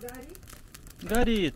горит. Горит.